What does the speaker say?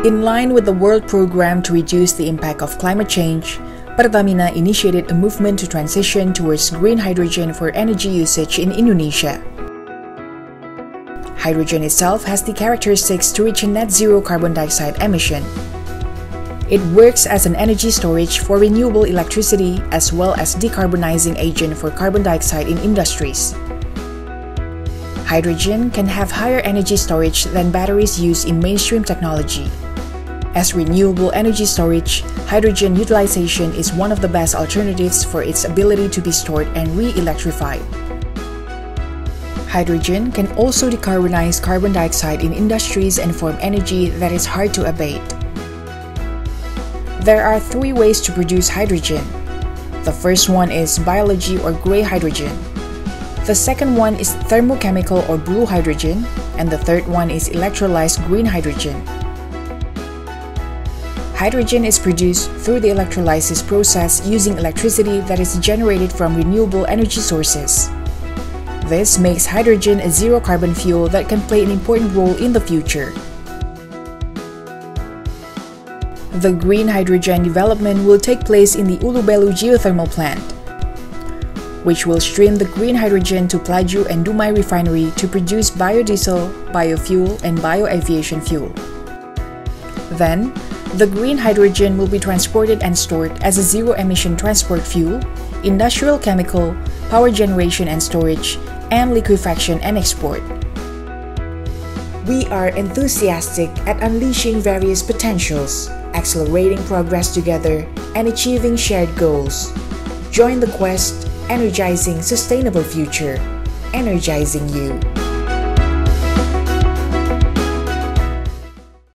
In line with the World Program to reduce the impact of climate change, Pertamina initiated a movement to transition towards green hydrogen for energy usage in Indonesia. Hydrogen itself has the characteristics to reach a net zero carbon dioxide emission. It works as an energy storage for renewable electricity as well as decarbonizing agent for carbon dioxide in industries. Hydrogen can have higher energy storage than batteries used in mainstream technology. As renewable energy storage, hydrogen utilization is one of the best alternatives for its ability to be stored and re-electrified. Hydrogen can also decarbonize carbon dioxide in industries and form energy that is hard to abate. There are three ways to produce hydrogen. The first one is biology or gray hydrogen. The second one is thermochemical or blue hydrogen, and the third one is electrolyzed green hydrogen. Hydrogen is produced through the electrolysis process using electricity that is generated from renewable energy sources. This makes hydrogen a zero carbon fuel that can play an important role in the future. The green hydrogen development will take place in the Ulubelu geothermal plant, which will stream the green hydrogen to Plaju and Dumai refinery to produce biodiesel, biofuel, and bioaviation fuel. Then, the green hydrogen will be transported and stored as a zero-emission transport fuel, industrial chemical, power generation and storage, and liquefaction and export. We are enthusiastic at unleashing various potentials accelerating progress together, and achieving shared goals. Join the quest, energizing sustainable future, energizing you.